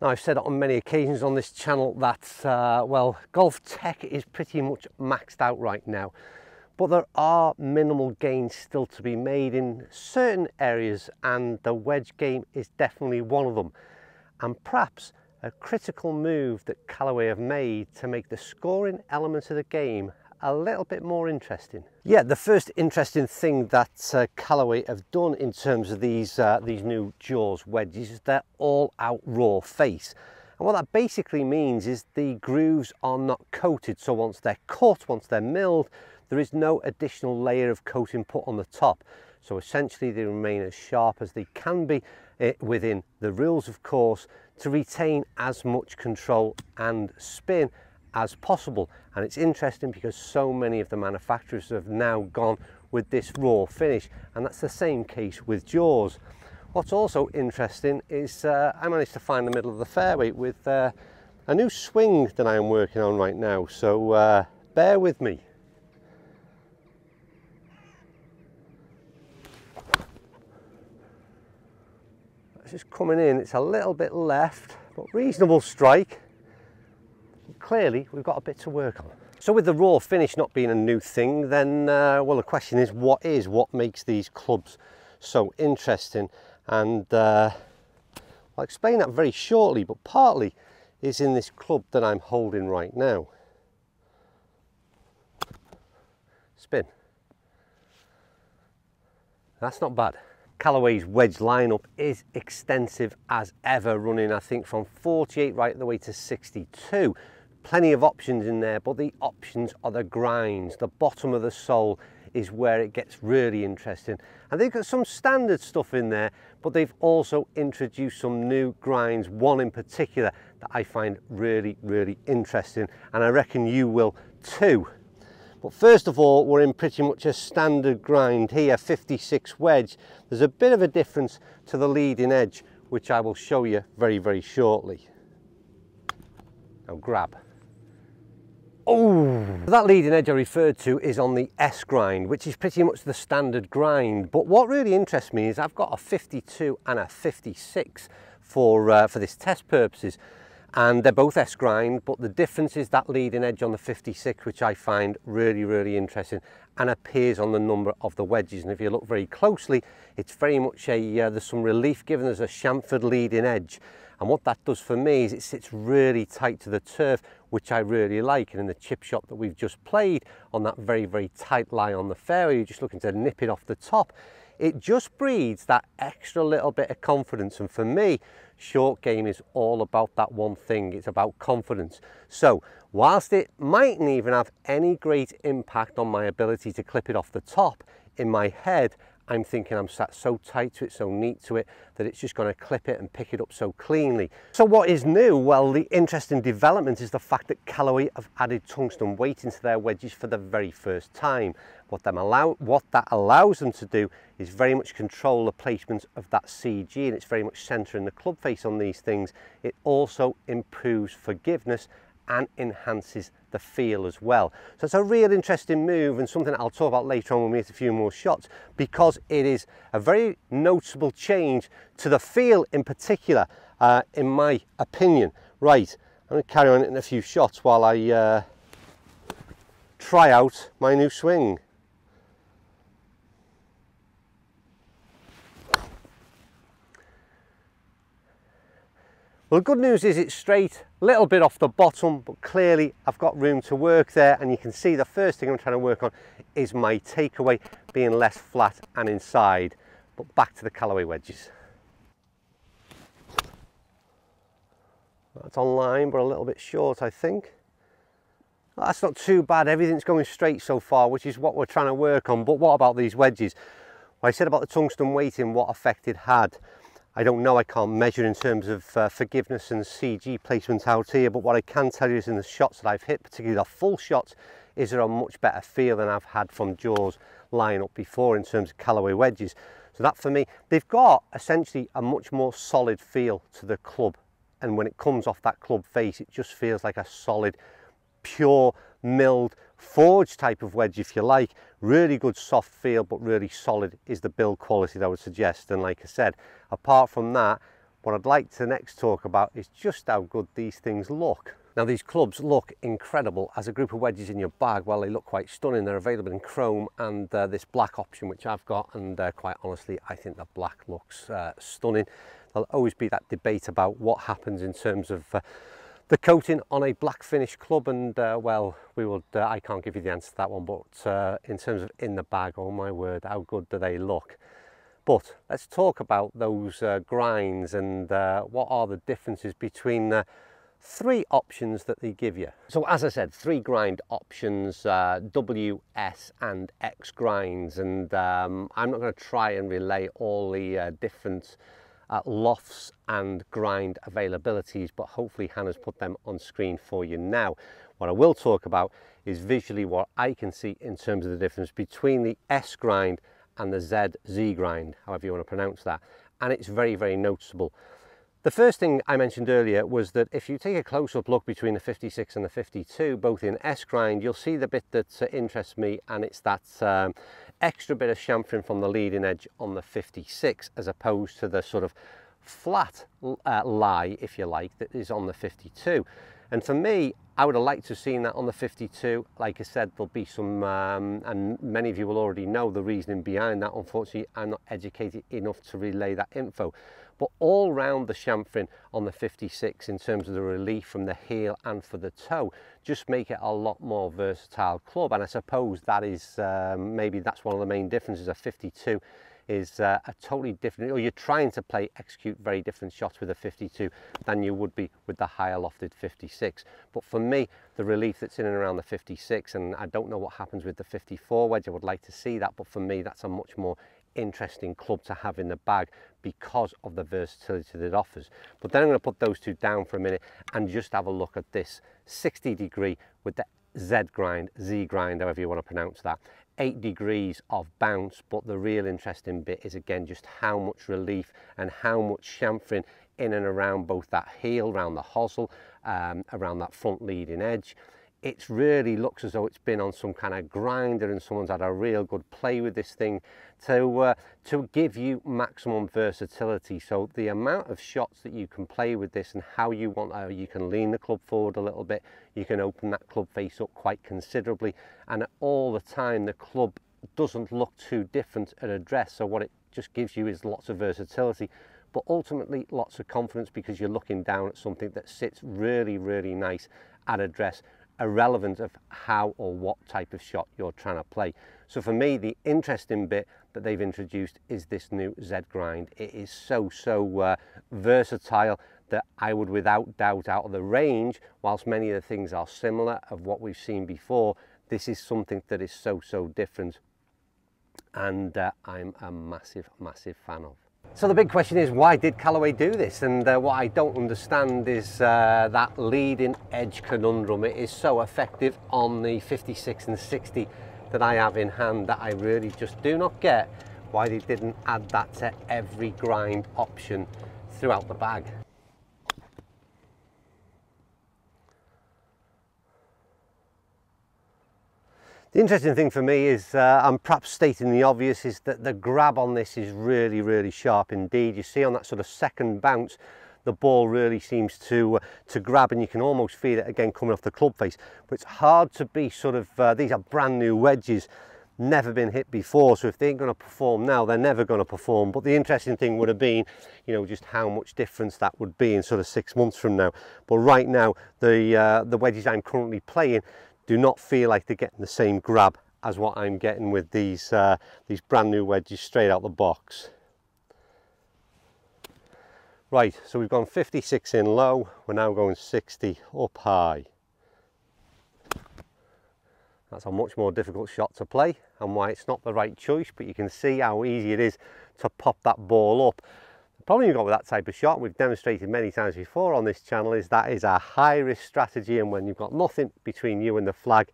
Now I've said on many occasions on this channel that, uh, well, golf tech is pretty much maxed out right now, but there are minimal gains still to be made in certain areas and the wedge game is definitely one of them. And perhaps a critical move that Callaway have made to make the scoring elements of the game a little bit more interesting. Yeah, the first interesting thing that uh, Callaway have done in terms of these, uh, these new Jaws wedges is their all-out raw face. And what that basically means is the grooves are not coated. So once they're cut, once they're milled, there is no additional layer of coating put on the top. So essentially they remain as sharp as they can be uh, within the rules, of course, to retain as much control and spin as possible. And it's interesting because so many of the manufacturers have now gone with this raw finish and that's the same case with Jaws. What's also interesting is uh, I managed to find the middle of the fairway with uh, a new swing that I am working on right now. So uh, bear with me. Just coming in, it's a little bit left, but reasonable strike clearly we've got a bit to work on. So with the raw finish not being a new thing, then, uh, well, the question is what is, what makes these clubs so interesting? And uh, I'll explain that very shortly, but partly is in this club that I'm holding right now. Spin. That's not bad. Callaway's wedge lineup is extensive as ever, running I think from 48 right the way to 62 plenty of options in there, but the options are the grinds. The bottom of the sole is where it gets really interesting. And they've got some standard stuff in there, but they've also introduced some new grinds, one in particular that I find really, really interesting. And I reckon you will too. But first of all, we're in pretty much a standard grind here, 56 wedge. There's a bit of a difference to the leading edge, which I will show you very, very shortly. Now grab. Oh, that leading edge I referred to is on the S grind, which is pretty much the standard grind. But what really interests me is I've got a 52 and a 56 for, uh, for this test purposes. And they're both S grind, but the difference is that leading edge on the 56, which I find really, really interesting and appears on the number of the wedges. And if you look very closely, it's very much a, uh, there's some relief given there's a chamfered leading edge. And what that does for me is it sits really tight to the turf, which I really like. And in the chip shot that we've just played on that very, very tight lie on the fairway, you're just looking to nip it off the top. It just breeds that extra little bit of confidence. And for me, short game is all about that one thing. It's about confidence. So whilst it mightn't even have any great impact on my ability to clip it off the top, in my head, I'm thinking I'm sat so tight to it, so neat to it, that it's just going to clip it and pick it up so cleanly. So what is new? Well, the interesting development is the fact that Callaway have added tungsten weight into their wedges for the very first time. What, allow, what that allows them to do is very much control the placement of that CG and it's very much centering the club face on these things. It also improves forgiveness and enhances the feel as well. So it's a real interesting move and something I'll talk about later on when we hit a few more shots because it is a very noticeable change to the feel in particular, uh, in my opinion. Right, I'm going to carry on in a few shots while I uh, try out my new swing. Well, the good news is it's straight, a little bit off the bottom, but clearly I've got room to work there. And you can see the first thing I'm trying to work on is my takeaway being less flat and inside. But back to the Callaway wedges. That's on line, but a little bit short, I think. That's not too bad. Everything's going straight so far, which is what we're trying to work on. But what about these wedges? Well, I said about the tungsten weighting, what effect it had. I don't know, I can't measure in terms of uh, forgiveness and CG placement out here, but what I can tell you is in the shots that I've hit, particularly the full shots, is there a much better feel than I've had from Jaws line up before in terms of Callaway wedges. So that for me, they've got essentially a much more solid feel to the club. And when it comes off that club face, it just feels like a solid, pure, milled, forged type of wedge if you like. Really good soft feel, but really solid is the build quality that I would suggest. And like I said, apart from that, What I'd like to next talk about is just how good these things look. Now these clubs look incredible as a group of wedges in your bag. Well, they look quite stunning. They're available in chrome and uh, this black option, which I've got. And uh, quite honestly, I think the black looks uh, stunning. There'll always be that debate about what happens in terms of uh, the coating on a black finish club and uh, well we would uh, I can't give you the answer to that one but uh, in terms of in the bag oh my word how good do they look? But let's talk about those uh, grinds and uh, what are the differences between the three options that they give you? So as I said three grind options uh, W S and X grinds and um, I'm not going to try and relay all the different uh, lofts and grind availabilities, but hopefully Hannah's put them on screen for you now. What I will talk about is visually what I can see in terms of the difference between the S grind and the ZZ grind, however you want to pronounce that. And it's very, very noticeable. The first thing I mentioned earlier was that if you take a close-up look between the 56 and the 52, both in S grind, you'll see the bit that uh, interests me, and it's that um, extra bit of chamfering from the leading edge on the 56 as opposed to the sort of flat uh, lie, if you like, that is on the 52. And for me, I would have liked to have seen that on the 52. Like I said, there'll be some, um, and many of you will already know the reasoning behind that. Unfortunately, I'm not educated enough to relay that info but all round the chamfering on the 56 in terms of the relief from the heel and for the toe just make it a lot more versatile club and I suppose that is um, maybe that's one of the main differences of 52 is uh, a totally different, or you're trying to play, execute very different shots with a 52 than you would be with the higher lofted 56. But for me, the relief that's in and around the 56, and I don't know what happens with the 54 wedge, I would like to see that, but for me, that's a much more interesting club to have in the bag because of the versatility that it offers. But then I'm going to put those two down for a minute and just have a look at this 60 degree with the Z grind, Z grind, however you want to pronounce that. Eight degrees of bounce, but the real interesting bit is again just how much relief and how much chamfering in and around both that heel, around the hosel, um, around that front leading edge it really looks as though it's been on some kind of grinder and someone's had a real good play with this thing to uh, to give you maximum versatility. So the amount of shots that you can play with this and how you want uh, you can lean the club forward a little bit you can open that club face up quite considerably. And all the time the club doesn't look too different at address so what it just gives you is lots of versatility but ultimately lots of confidence because you're looking down at something that sits really really nice at address irrelevant of how or what type of shot you're trying to play. So for me, the interesting bit that they've introduced is this new Z grind. It is so, so uh, versatile that I would without doubt out of the range, whilst many of the things are similar of what we've seen before, this is something that is so, so different. And uh, I'm a massive, massive fan of. So the big question is why did Callaway do this? And uh, what I don't understand is uh, that leading edge conundrum. It is so effective on the 56 and 60 that I have in hand that I really just do not get why they didn't add that to every grind option throughout the bag. The interesting thing for me is, uh, I'm perhaps stating the obvious, is that the grab on this is really, really sharp indeed. You see on that sort of second bounce, the ball really seems to uh, to grab and you can almost feel it again coming off the club face. But it's hard to be sort of, uh, these are brand new wedges, never been hit before. So if they ain't going to perform now, they're never going to perform. But the interesting thing would have been, you know, just how much difference that would be in sort of six months from now. But right now, the, uh, the wedges I'm currently playing, do not feel like they're getting the same grab as what I'm getting with these, uh, these brand new wedges straight out the box. Right, so we've gone 56 in low, we're now going 60 up high. That's a much more difficult shot to play and why it's not the right choice, but you can see how easy it is to pop that ball up. Problem you've got with that type of shot, we've demonstrated many times before on this channel, is that is a high risk strategy and when you've got nothing between you and the flag,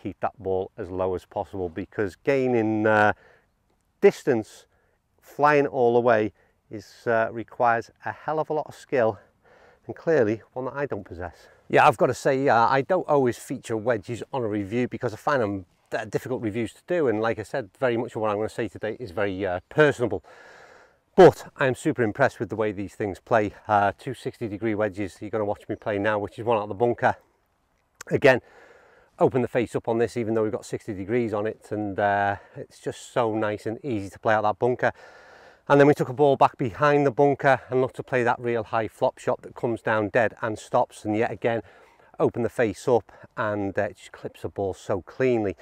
keep that ball as low as possible because gaining uh, distance, flying all the way, is, uh, requires a hell of a lot of skill and clearly one that I don't possess. Yeah, I've got to say, uh, I don't always feature wedges on a review because I find them difficult reviews to do and like I said, very much of what I'm going to say today is very uh, personable. But I'm super impressed with the way these things play. Uh, two 60 degree wedges, you're going to watch me play now, which is one out of the bunker. Again, open the face up on this even though we've got 60 degrees on it and uh, it's just so nice and easy to play out that bunker and then we took a ball back behind the bunker and looked to play that real high flop shot that comes down dead and stops and yet again open the face up and uh, it just clips the ball so cleanly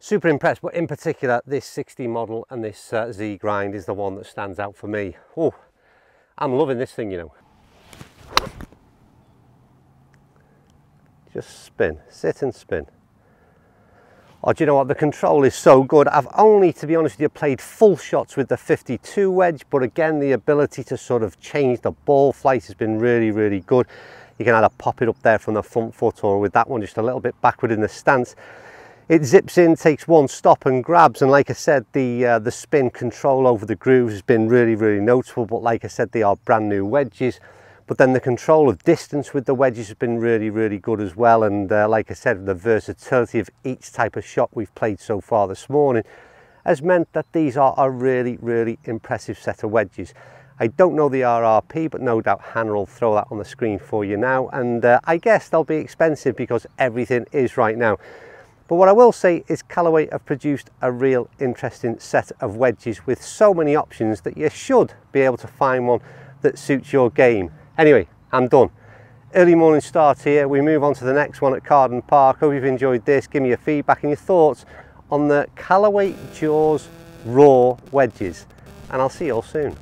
super impressed but in particular this 60 model and this uh, Z grind is the one that stands out for me oh I'm loving this thing you know just spin, sit and spin. Oh, do you know what? The control is so good. I've only, to be honest with you, played full shots with the 52 wedge, but again, the ability to sort of change the ball flight has been really, really good. You can either pop it up there from the front foot or with that one just a little bit backward in the stance. It zips in, takes one stop and grabs. And like I said, the, uh, the spin control over the grooves has been really, really notable. But like I said, they are brand new wedges but then the control of distance with the wedges has been really really good as well and uh, like I said the versatility of each type of shot we've played so far this morning has meant that these are a really really impressive set of wedges I don't know the RRP but no doubt Hannah will throw that on the screen for you now and uh, I guess they'll be expensive because everything is right now but what I will say is Callaway have produced a real interesting set of wedges with so many options that you should be able to find one that suits your game Anyway, I'm done. Early morning start here. We move on to the next one at Carden Park. Hope you've enjoyed this. Give me your feedback and your thoughts on the Callaway Jaws Raw wedges. And I'll see you all soon.